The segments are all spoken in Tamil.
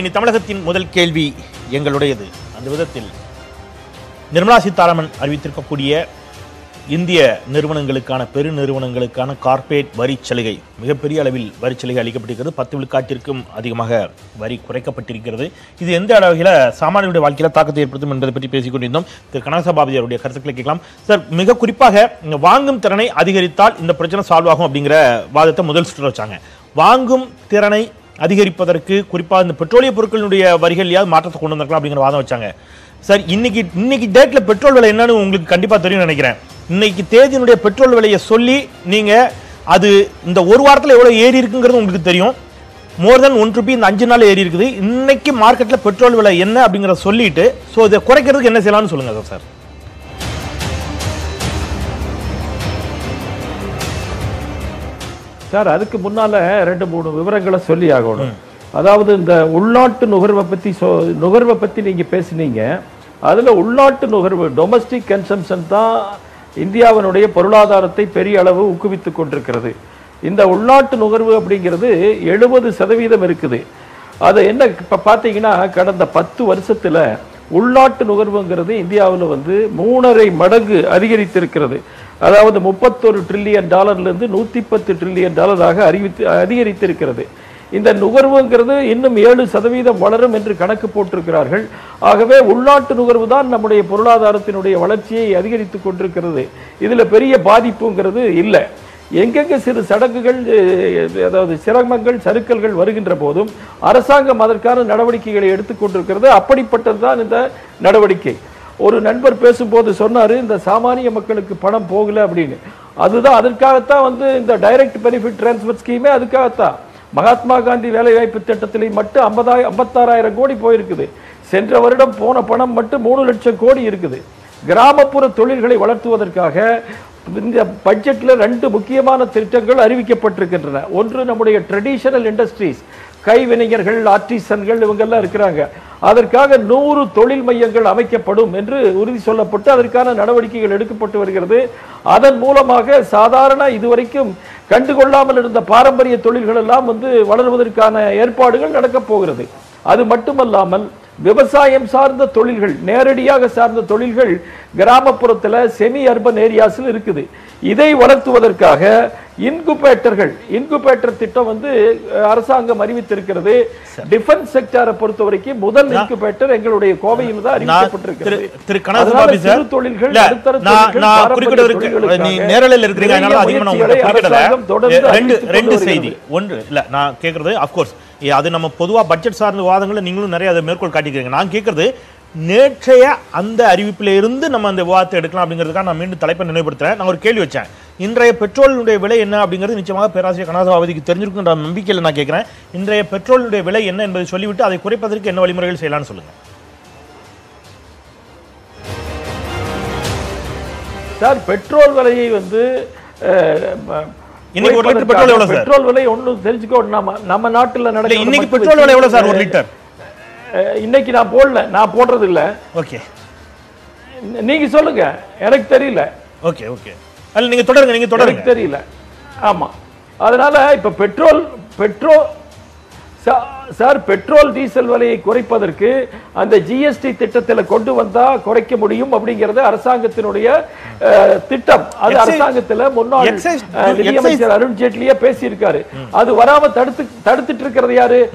இனி தமிழகத்தின் முதல் கேள்வி எங்களுடையது. அந்த விதத்தில் நிர்மலா சீதாராமன் அறிவித்திருக்கக்கூடிய இந்திய நிறுவனங்களுக்கான பெரு நிறுவனங்களுக்கான கார்ப்பரேட் வரி சலுகை மிகப்பெரிய அளவில் வரி சலுகை அளிக்கப்பட்டிருக்கிறது. பத்து விழுக்காட்டிற்கும் அதிகமாக வரி குறைக்கப்பட்டிருக்கிறது. இது எந்த அளவில் சாமானியருடைய வாழ்க்கையில் தாக்கத்தை ஏற்படுத்தும் என்பதை பற்றி பேசிக் கொண்டிருந்தோம் திரு கனகசபாபதி அவருடைய கருத்துக்களை கேட்கலாம். சார் மிக குறிப்பாக வாங்கும் திறனை அதிகரித்தால் இந்த பிரச்சனை சால்வ் ஆகும் அப்படிங்கிற வாதத்தை முதல் சுற்று வச்சாங்க வாங்கும் திறனை அதிகரிப்பதற்கு குறிப்பாக இந்த பெட்ரோலிய பொருட்களினுடைய வரிகள்லையாவது மாற்றத்தை கொண்டு வந்திருக்கலாம் அப்படிங்கிற வாதம் வச்சாங்க. சார் இன்னைக்கு இன்னைக்கு டேட்ல பெட்ரோல் விலை என்னன்னு உங்களுக்கு கண்டிப்பாக தெரியும் நினைக்கிறேன். இன்னைக்கு தேதியினுடைய பெட்ரோல் விலையை சொல்லி நீங்க அது இந்த ஒரு வாரத்தில் எவ்வளோ ஏறி இருக்குங்கிறது உங்களுக்கு தெரியும். மோர் தென் ஒன் ருபி இந்த அஞ்சு நாள் ஏறி இருக்குது. இன்னைக்கு மார்க்கெட்டில் பெட்ரோல் விலை என்ன அப்படிங்கிறத சொல்லிட்டு ஸோ இதை குறைக்கிறதுக்கு என்ன செய்யலாம்னு சொல்லுங்கள் சார். சார் அதுக்கு முன்னால ரெண்டு மூணு விவரங்களை சொல்லி ஆகணும். அதாவது இந்த உள்நாட்டு நுகர்வை பத்தி சொ- நுகர்வை பத்தி நீங்க பேசுனீங்க. அதுல உள்நாட்டு நுகர்வு டொமஸ்டிக் கன்சம்ஷன் தான் இந்தியாவினுடைய பொருளாதாரத்தை பெரிய அளவு ஊக்குவித்துக் கொண்டிருக்கிறது. இந்த உள்நாட்டு நுகர்வு அப்படிங்கிறது எழுபது சதவீதம் இருக்குது. அது என்ன இப்ப பாத்தீங்கன்னா கடந்த பத்து வருஷத்துல உள்நாட்டு நுகர்வுங்கிறது இந்தியாவில் வந்து மூணரை மடங்கு அதிகரித்திருக்கிறது. அதாவது முப்பத்தொரு ட்ரில்லியன் டாலர்லேருந்து நூற்றி பத்து ட்ரில்லியன் டாலராக அறிவித்து அதிகரித்திருக்கிறது. இந்த நுகர்வுங்கிறது இன்னும் ஏழு சதவீதம் வளரும் என்று கணக்கு போட்டிருக்கிறார்கள். ஆகவே உள்நாட்டு நுகர்வு தான் நம்முடைய பொருளாதாரத்தினுடைய வளர்ச்சியை அதிகரித்துக் கொண்டிருக்கிறது. இதில் பெரிய பாதிப்புங்கிறது இல்லை. எங்கெங்கே சிறு சடங்குகள் அதாவது சிரமங்கள் சறுக்கல்கள் வருகின்ற போதும் அரசாங்கம் அதற்கான நடவடிக்கைகளை எடுத்துக்கொண்டிருக்கிறது அப்படிப்பட்டதுதான் இந்த நடவடிக்கை. ஒரு நண்பர் பேசும்போது சொன்னார் இந்த சாமானிய மக்களுக்கு பணம் போகலை அப்படின்னு. அதுதான் அதற்காகத்தான் வந்து இந்த டைரக்ட் பெனிஃபிட் டிரான்ஸ்ஃபர் ஸ்கீமே அதுக்காகத்தான். மகாத்மா காந்தி வேலைவாய்ப்பு திட்டத்திலே மட்டும் ஐம்பதாயிரம் ஐம்பத்தாறாயிரம் கோடி போயிருக்குது. சென்ற வருடம் போன பணம் மட்டும் மூணு லட்சம் கோடி இருக்குது. கிராமப்புற தொழில்களை வளர்த்துவதற்காக இந்த பட்ஜெட்டில் ரெண்டு முக்கியமான திட்டங்கள் அறிவிக்கப்பட்டிருக்கின்றன. ஒன்று நம்முடைய ட்ரெடிஷனல் இண்டஸ்ட்ரீஸ் கைவினைஞர்கள் ஆர்டிசன்கள் இவங்கெல்லாம் இருக்கிறாங்க. அதற்காக நூறு தொழில் மையங்கள் அமைக்கப்படும் என்று உறுதி சொல்லப்பட்டு அதற்கான நடவடிக்கைகள் எடுக்கப்பட்டு வருகிறது. அதன் மூலமாக சாதாரண இதுவரைக்கும் கண்டுகொள்ளாமல் இருந்த பாரம்பரிய தொழில்கள் எல்லாம் வந்து வளருவதற்கான ஏற்பாடுகள் நடக்கப் போகிறது. அது மட்டுமல்லாமல் விவசாயம் சார்ந்த தொழில்கள் நேரடியாக சார்ந்த தொழில்கள் கிராமப்புறத்துல செமி அர்பன் ஏரியாஸில் இருக்குது. இதை வளர்த்துவதற்காக இன்குபேட்டர்கள் இன்குபேட்டர் திட்டம் வந்து அரசாங்கம் அறிவித்திருக்கிறது. டிஃபென்ஸ் செக்டாரை பொறுத்த வரைக்கும் முதல் இன்குபேட்டர் எங்களுடைய கோவையில் தான் அறிவிக்கப்பட்டிருக்கிறது. தொழில்கள் நேரலையில் இருக்கிறீங்க தொடர்ந்து ரெண்டு செய்தி. ஒன்று இல்ல நான் கேக்குறது அப்கோர்ஸ் அது நம்ம பொதுவாக பட்ஜெட் சார்ந்த விவாதங்களை நீங்களும் நிறைய அதை மேற்கோள் காட்டிக்கிறீங்க. நான் கேட்குறது நேற்றைய அந்த அறிவிப்பில் இருந்து நம்ம அந்த விவாதத்தை எடுக்கலாம் அப்படிங்கிறதுக்காக நான் மீண்டும் தலைப்பை நினைவுபடுத்துறேன். நான் ஒரு கேள்வி வச்சேன். இன்றைய பெட்ரோலுடைய விலை என்ன அப்படிங்கிறது நிச்சயமாக பேராசிரியர் கனகசபாபதிக்கு தெரிஞ்சிருக்குன்ற நம்பிக்கையில் நான் கேட்குறேன். இன்றைய பெட்ரோலுடைய விலை என்ன என்பதை சொல்லிவிட்டு அதை குறைப்பதற்கு என்ன வழிமுறைகள் செய்யலாம்னு சொல்லுங்கள் சார் பெட்ரோல் விலையை வந்து இன்னைக்கு ஒரு லிட்டர் பெட்ரோல் எவ்வளவு சார்? பெட்ரோல் விலை ஒண்ணும் தெரிஞ்சுக்கோ நம்ம நம்ம நாட்டுல இல்ல நடக்கிற இன்னைக்கு பெட்ரோல் விலை எவ்வளவு சார் ஒரு லிட்டர்? இன்னைக்கு நான் போடல நான் போடுறது இல்ல. ஓகே. நீங்க சொல்லுங்க எனக்கு தெரியல. Okay okay. அல்ல நீங்க தொடருங்க நீங்க தொடருங்க. தெரியல. ஆமா. அதனால இப்ப petrol petrol sir petrol diesel விலையை குறைப்பதற்கு அந்த ஜிஎஸ்டி திட்டத்தில் கொண்டு வந்தா குறைக்க முடியும் அப்படிங்கிறது அரசாங்கத்தினுடைய திட்டம். அது அரசாங்கத்துல முன்னாள் நிதியமைச்சர் அருண் ஜேட்லியே பேசியிருக்காரு. அது வராம தடுத்து தடுத்துட்டு இருக்கிறது யாரு?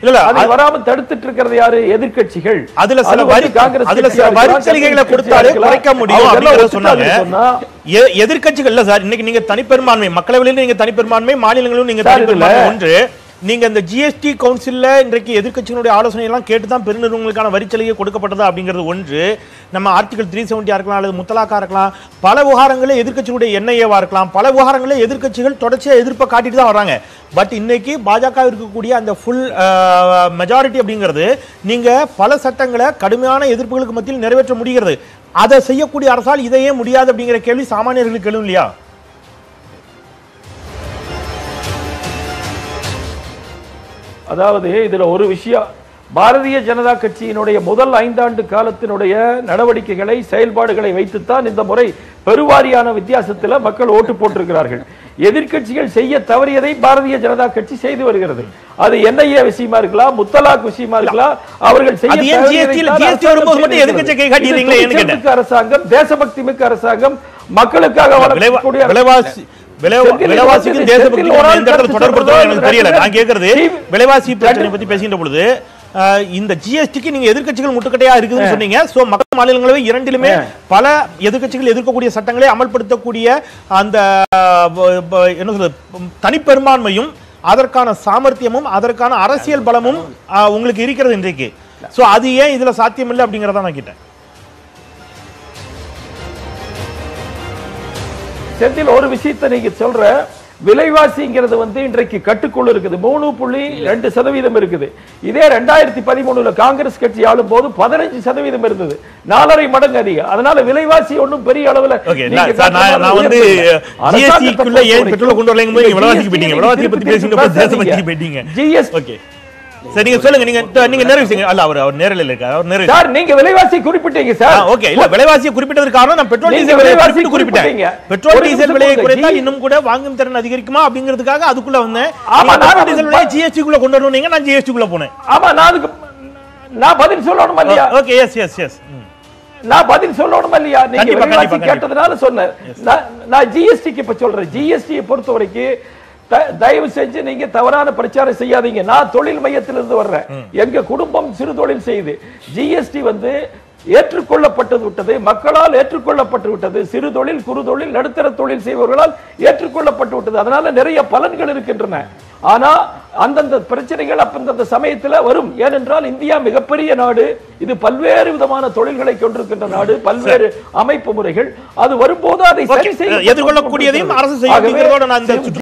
இல்ல இல்ல அதை வராம தடுத்துட்டு இருக்கிறது யாரு? எதிர்க்கட்சிகள். அதுல சில வரி காங்கிரஸ் அதுல சில கட்சியா வரி இருக்கலாம், சலுகைகளை கம்யூனிஸ்ட் கொடுத்தாரு கட்சியா இருக்கலாம். குறைக்க முடியும். அவங்க எல்லாம் அப்படிங்கறத சொன்னாங்க. ஒத்துக்காதுன்னு சொன்னா, எ- எதிர்க்கட்சிகள் இல்ல சார். இன்னைக்கு நீங்க தனிப்பெரும்பான்மை நீங்க நீங்க தனிப்பெரும்பான்மை இதுல- ஒன்று. நீங்க இந்த ஜிஎஸ்டி கவுன்சில்ல இன்றைக்கு எதிர்க்கட்சிகளுடைய ஆலோசனை எல்லாம் கேட்டு தான் பெருநிறுவனங்களுக்கான வரிச்சலுகை கொடுக்கப்பட்டது அப்படிங்கிறது ஒன்று. நம்ம ஆர்டிகல் த்ரீ செவன்டியா இருக்கலாம் அல்லது முத்தலாக்கா இருக்கலாம் பல விவகாரங்களே எதிர்க்கட்சிகளுடைய என்ஐஏவா இருக்கலாம் பல விவகாரங்களே எதிர்க்கட்சிகள் தொடர்ச்சியா எதிர்ப்பை காட்டிட்டு தான் வராங்க பட் இன்னைக்கு பாஜக இருக்கக்கூடிய அந்த ஃபுல் மெஜாரிட்டி அப்படிங்கிறது நீங்க பல சட்டங்களை கடுமையான எதிர்ப்புகளுக்கு மத்தியில் நிறைவேற்ற முடிகிறது. அதை செய்யக்கூடிய அரசால் இதையே முடியாது அப்படிங்கிற கேள்வி சாமானியர்களுக்கு எழும் இல்லையா? அதாவது இதுல ஒரு விஷயம் பாரதிய ஜனதா கட்சியினுடைய முதல் ஐந்தாண்டு காலத்தினுடைய நடவடிக்கைகளை செயல்பாடுகளை வைத்துத்தான் இந்த முறை பெருவாரியான வித்தியாசத்துல மக்கள் ஓட்டு போட்டிருக்கிறார்கள். எதிர்க்கட்சிகள் செய்ய தவறியதை பாரதிய ஜனதா கட்சி செய்து வருகிறது. அது என்ஐஏ விஷயமா இருக்கலாம் முத்தலாக் விஷயமா இருக்கலாம் அவர்கள் செய்ய அரசாங்கம் தேசபக்தி மிக்க அரசாங்கம் மக்களுக்காக வளர்க்கக்கூடிய விலைவாசி விலைவாசிக்கும் செந்தில் ஒரு இடத்துல எனக்கு தெரியல. நான் கேக்குறது ரெண்டு- விலைவாசி பிரச்சனை பத்தி பேசுகின்ற பொழுது இந்த ஜிஎஸ்டிக்கு நீங்க எதிர்க்கட்சிகள் முட்டுக்கட்டையா இருக்குதுன்னு சொன்னீங்க. சோ மக்கள் மாநிலங்களவை இரண்டிலுமே பல எதிர்க்கட்சிகள் எதிர்க்கக்கூடிய சட்டங்களை அமல்படுத்தக்கூடிய அந்த என்ன சொல்றது தனிப்பெரும்பான்மையும் அதற்கான சாமர்த்தியமும் அதற்கான அரசியல் பலமும் உங்களுக்கு இருக்கிறது இன்றைக்கு. சோ அது ஏன் இதுல சாத்தியம் இல்லை அப்படிங்கறத நான் கேட்டேன். செந்தில் ஒரு விஷயத்தை நீங்க சொல்ற விலைவாசிங்கிறது வந்து இன்றைக்கு கட்டுக்குள்ள இருக்குது. மூணு புள்ளி ரெண்டு சதவீதம் இருக்குது. இதே ரெண்டாயிரத்தி பதிமூணுல காங்கிரஸ் கட்சி ஆளும் போது பதினஞ்சு சதவீதம் இருந்தது. நாலரை மடங்கு அதிகம். அதனால விலைவாசி ஒண்ணும் பெரிய அளவுல விலைவாசியை பத்தி திருப்பி சரி நீங்க சொல்லுங்க நீங்க நீங்க நிறைவேசுங்க அல்ல அவர் அவர் நேரில் இருக்கார். அவர் நிறைவேற்று சார் நீங்க விலைவாசி குறிப்பிட்டீங்க சார். ஓகே. இல்ல விலைவாசியை குறிப்பிட்டதற்கு காரணம் நான் பெட்ரோல் டீசல் விலைவாசி குறிப்பிட்டு குறிப்பிட்டேன். குறிப்பிட்டீங்க. பெட்ரோல் டீசல் விலையை. குறைத்தால் இன்னும் கூட வாங்கும் திறன் அதிகரிக்குமா அப்படிங்கிறதுக்காக அதுக்குள்ள வந்தேன். ஆமா, நான் டீசல் விலையை ஜிஎஸ்டி குள்ள கொண்டு வரணும் நான் ஜிஎஸ்டி குள்ள போனேன். ஆமா நான் அதுக்கு நான் பதில் சொல்லணுமா இல்லையா? ஓகே எஸ் எஸ் எஸ் நான் பதில் சொல்லணுமா இல்லையா? நீங்க விலைவாசி கேட்டதுனால சொன்னேன். நான் ஜிஎஸ்டிக்கு இப்ப சொல்றேன். ஜிஎஸ்டியை பொறுத்த வரைக்கும் தயவு செஞ்சு நீங்க தவறான பிரச்சாரம் செய்யாதீங்க. நான் தொழில் மையத்திலிருந்து வர்றேன். எங்க குடும்பம் சிறு தொழில் செய்யுது. ஜிஎஸ்டி வந்து ஏற்றுக்கொள்ளப்பட்டது விட்டது. மக்களால் ஏற்றுக்கொள்ளப்பட்டு விட்டது. சிறு தொழில் குறு தொழில் நடுத்தர தொழில் செய்பவர்களால் ஏற்றுக்கொள்ளப்பட்டு விட்டது. அதனால நிறைய பலன்கள் இருக்கின்றன. ஆனா அந்தந்த பிரச்சனைகள் அந்தந்த சமயத்துல வரும். ஏனென்றால் இந்தியா மிகப்பெரிய நாடு. இது பல்வேறு விதமான தொழில்களை கொண்டிருக்கின்ற நாடு. பல்வேறு அமைப்பு முறைகள். அது வரும்போது அதை சரி ஓகே செய்ய எதிர்கொள்ளக்கூடியதையும் அரசு